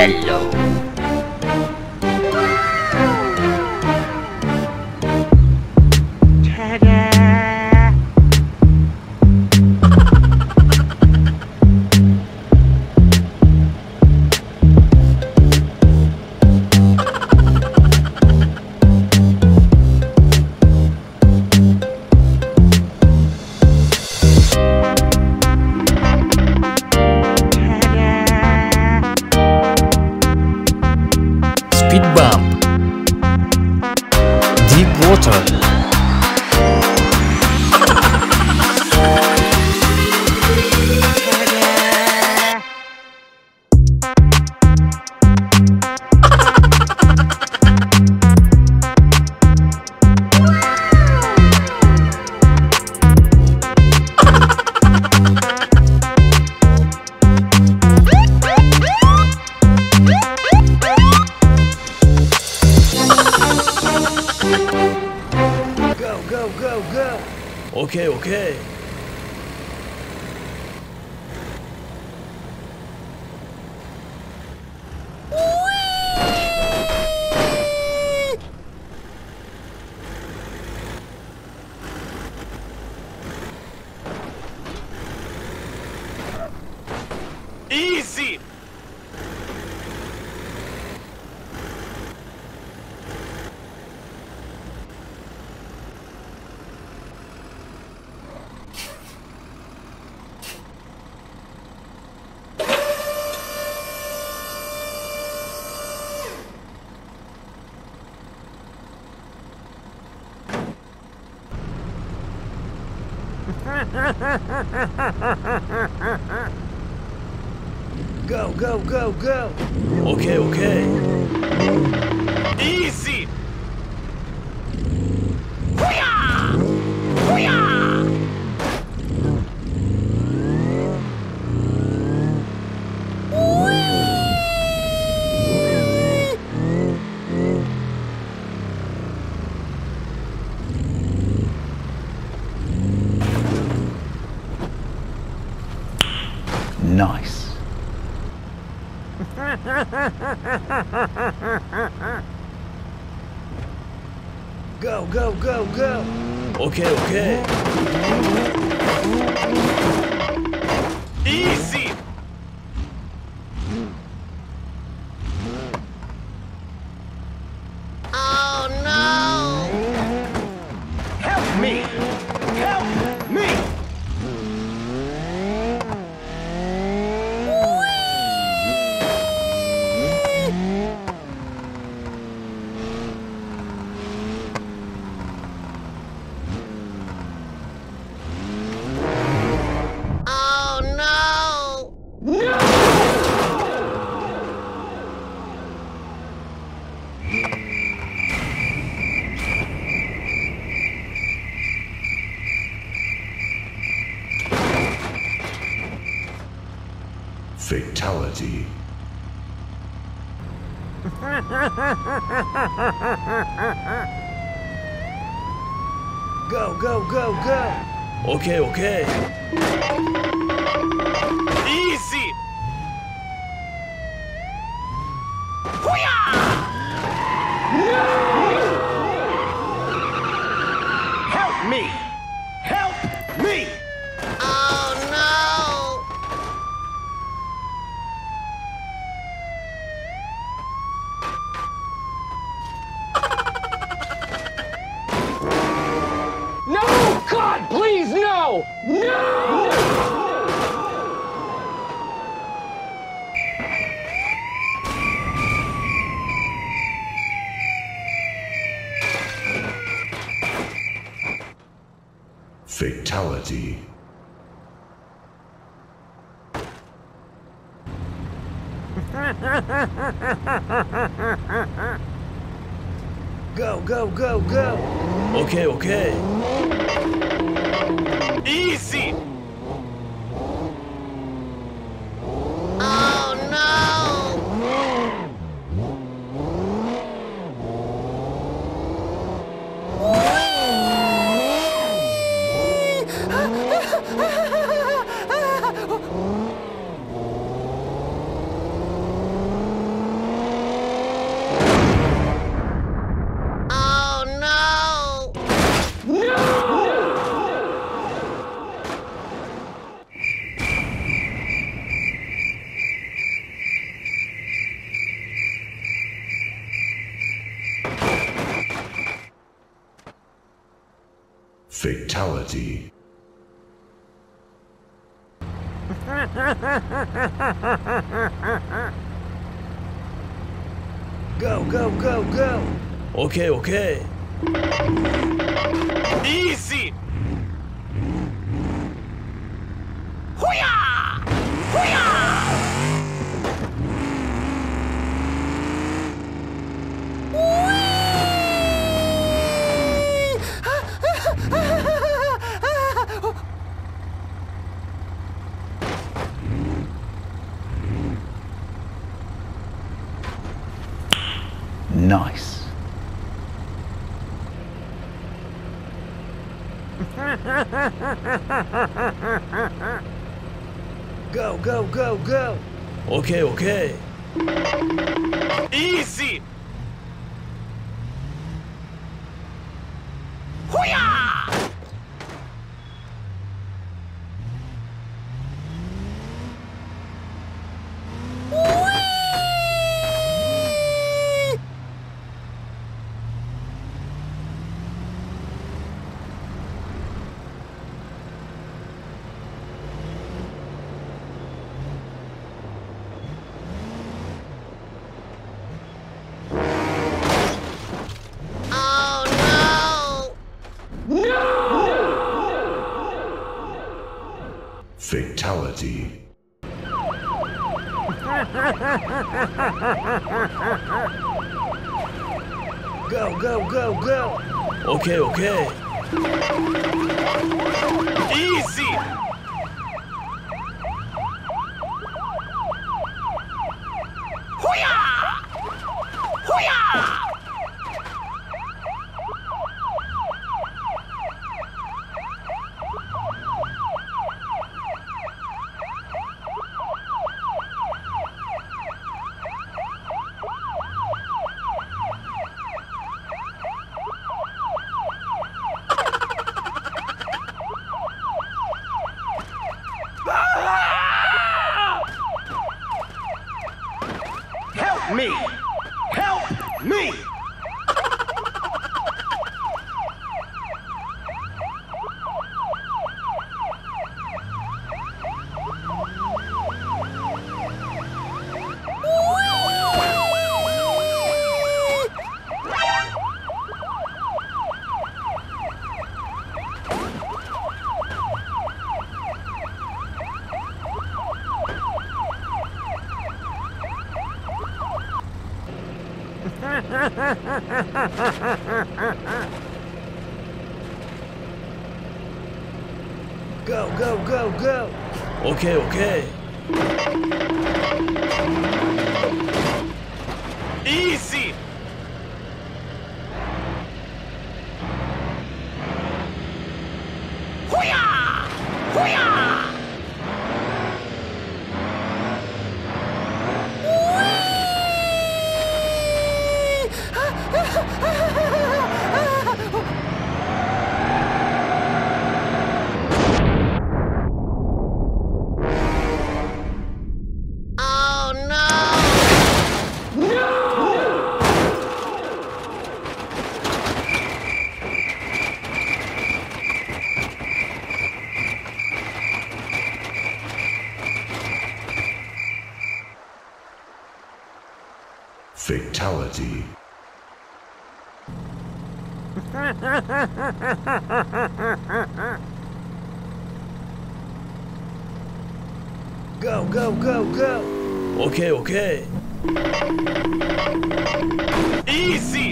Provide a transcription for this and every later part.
Hello. Go, go, go, go. Okay, okay. Easy. Go, go, go, go. Okay, okay. Easy. Fatality. Go, go, go, go. Okay, okay. Easy. Help me! Help me! Oh no! No! God, please, no! No! Fatality. Go, go, go, go. Okay, okay. Easy. Oh no! Fatality. Go, go, go, go! Okay, okay. Easy! Nice. Go, go, go, go! Okay, okay. Easy! Fatality. Go, go, go, go! Okay, okay. Easy! Me! Help me! Go, go, go, go! Okay, okay. Fatality. Go, go, go, go! Okay, okay. Easy!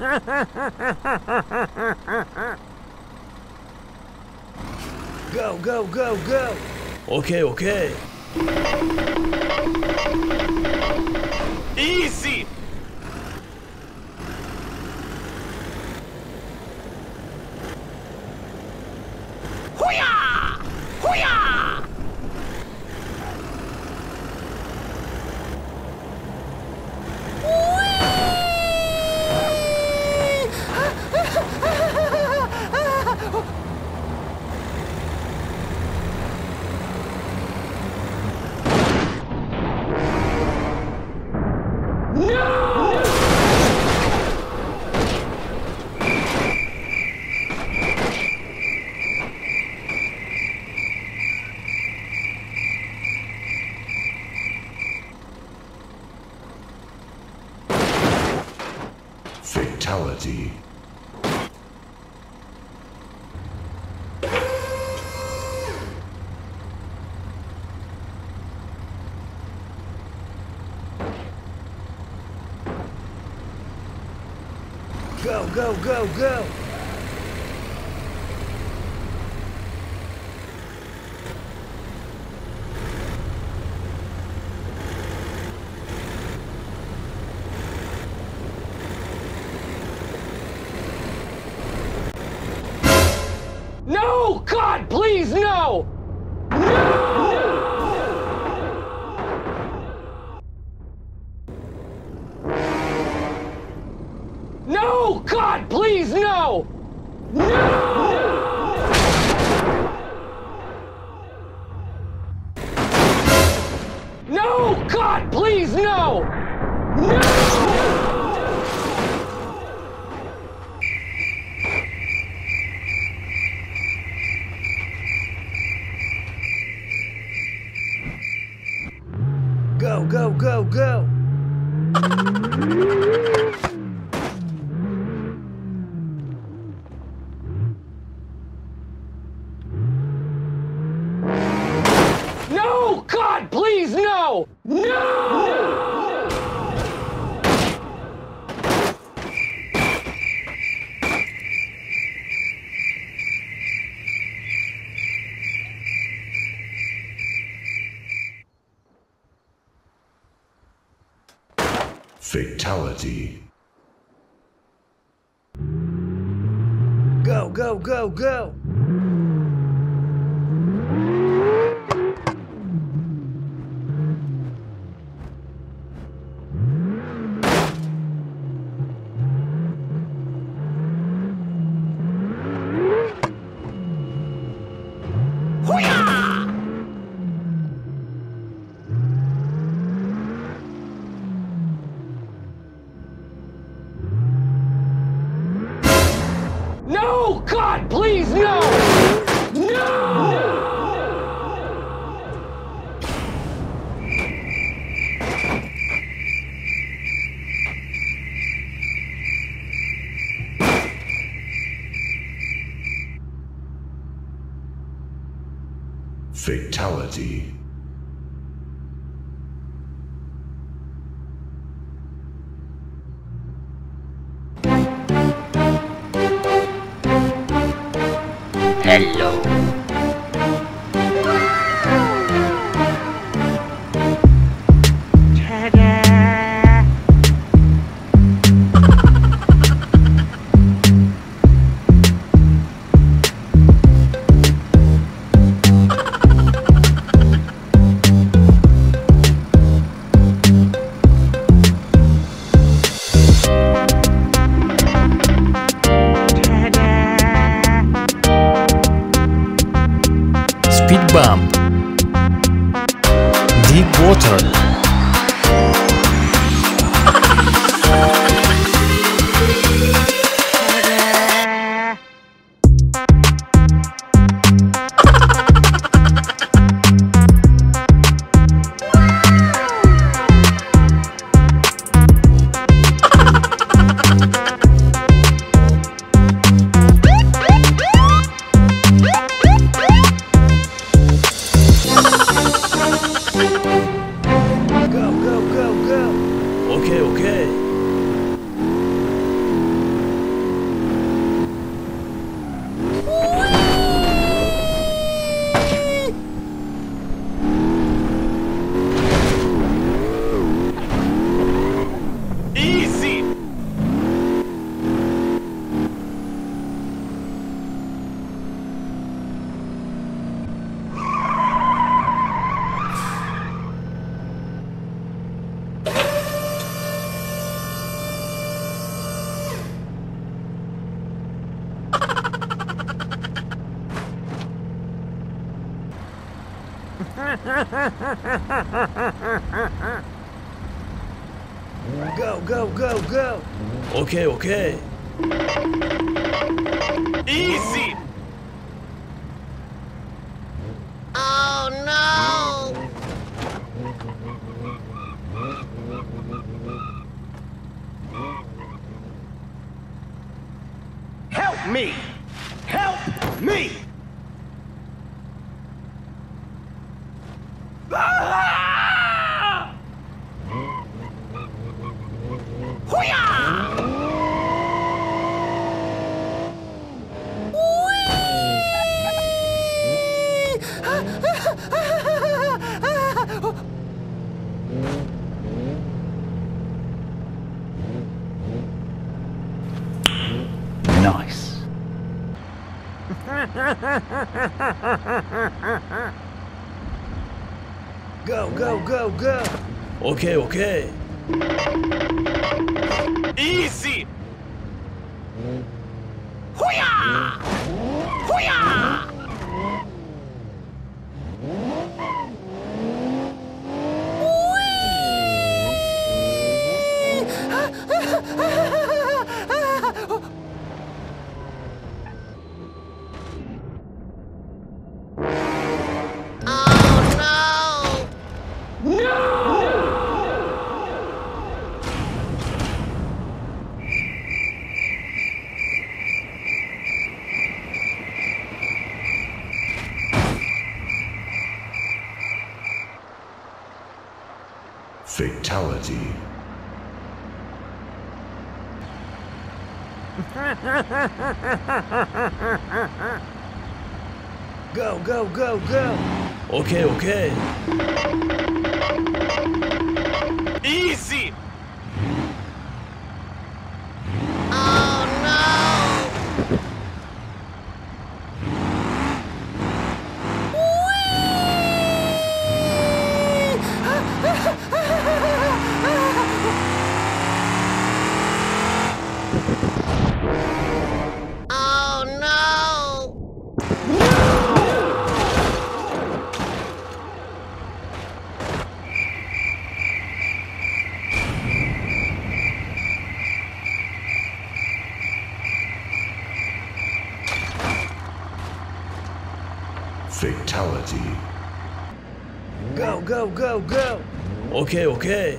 go, go, go, go! Okay, okay. Easy! go, go, go! No! God, please, no! Go, go, go, go. Okay, okay. Easy. Oh no! Help me. Help me. Nice. Go, go, go, go. Okay, okay. Easy. Fatality. Go, go, go, go. Okay, okay. Easy. Oh no! Oh no! Fatality. Go, go, go, go. Okay, okay.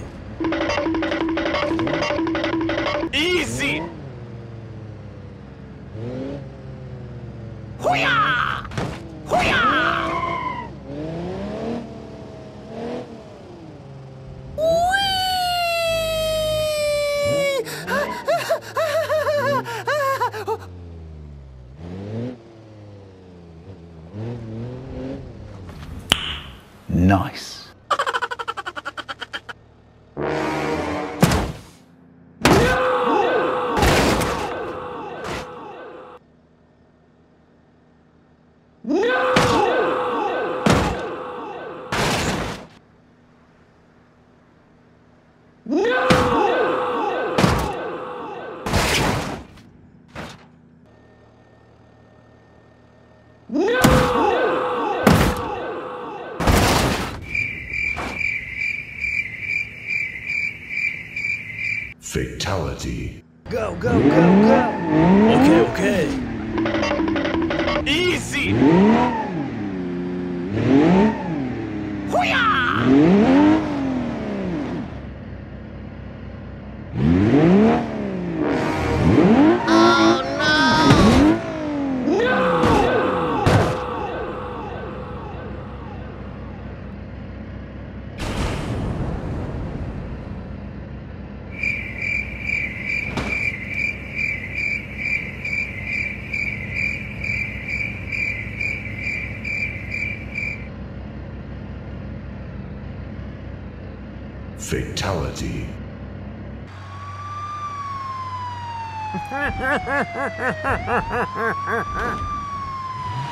Fatality.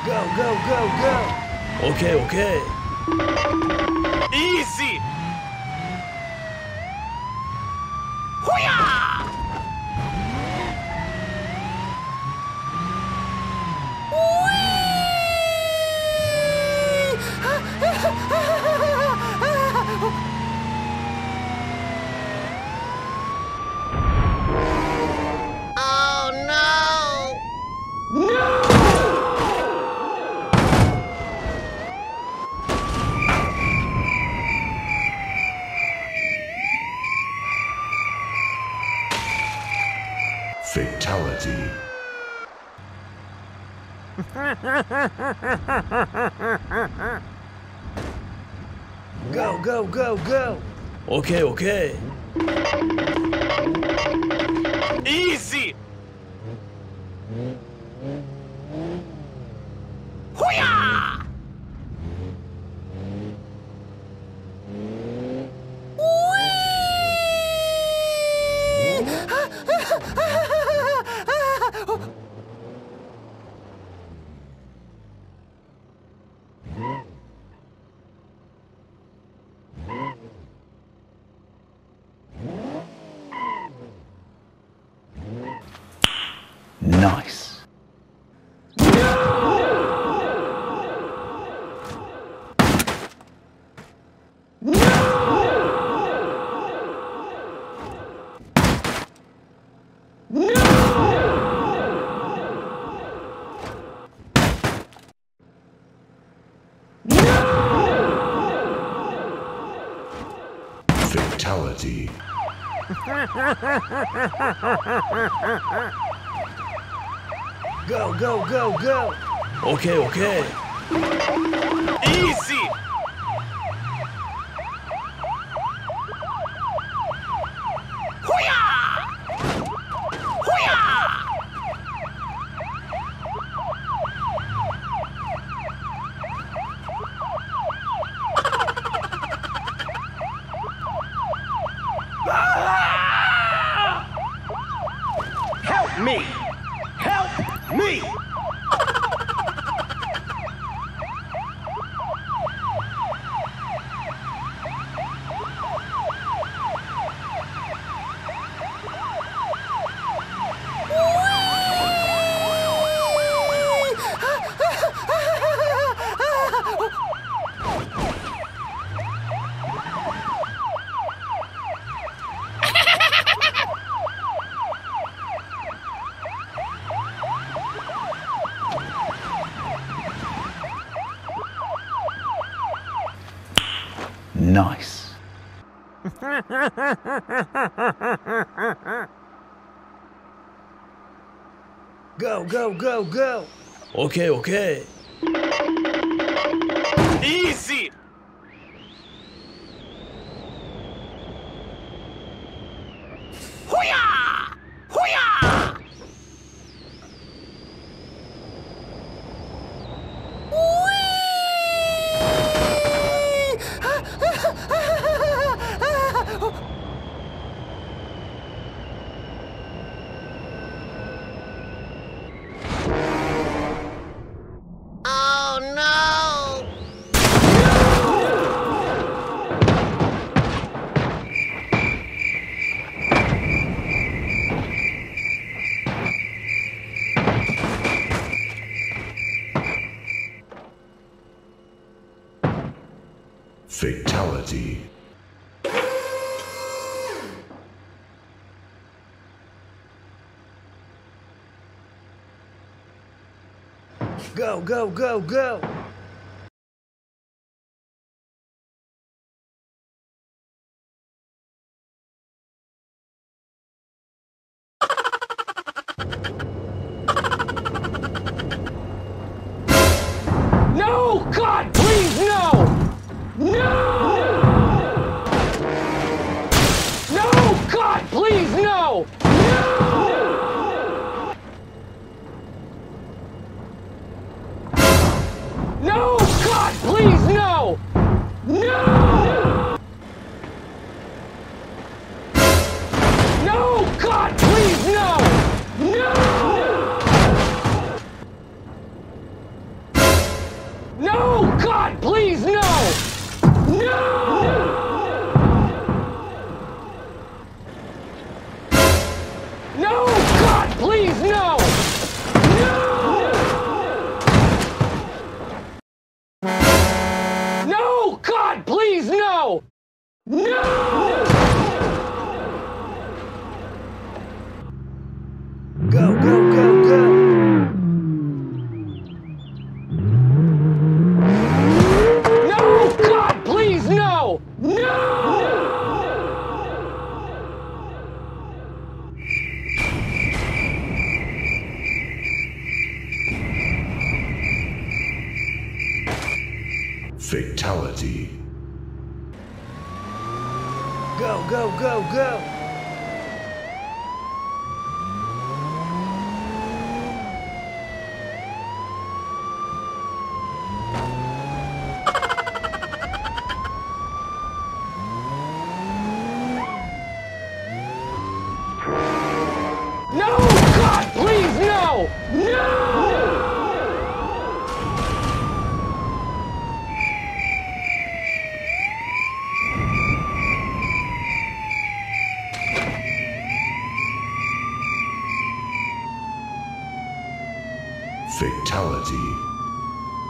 Go, go, go, go. Okay, okay. Easy. Fatality. go, go, go, go! Okay, okay. Easy! Nice. okay, okay. Nice. go, go, go, go. Okay, okay. Easy. Fatality. Go, go, go, go! Fatality. Go, go, go, go!